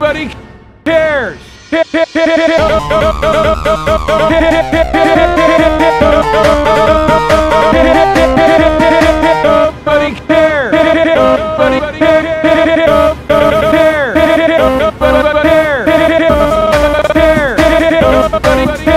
Nobody cares. Nobody cares. Nobody cares. Nobody cares.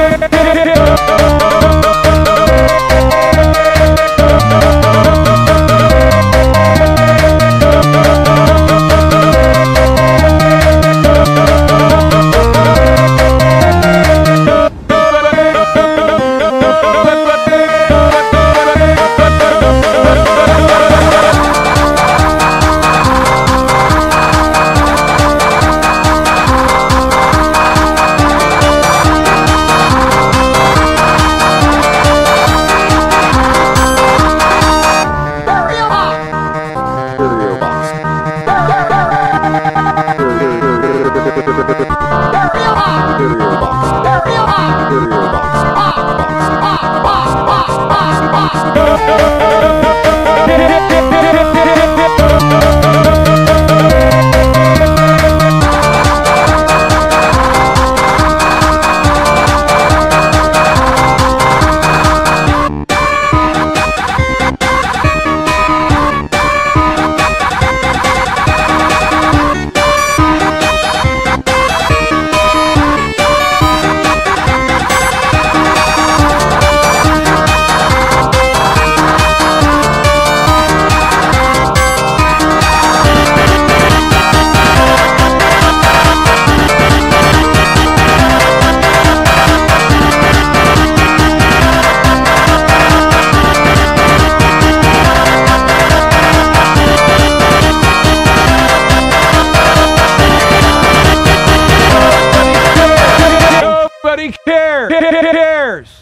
Stereo Nobody cares. cares.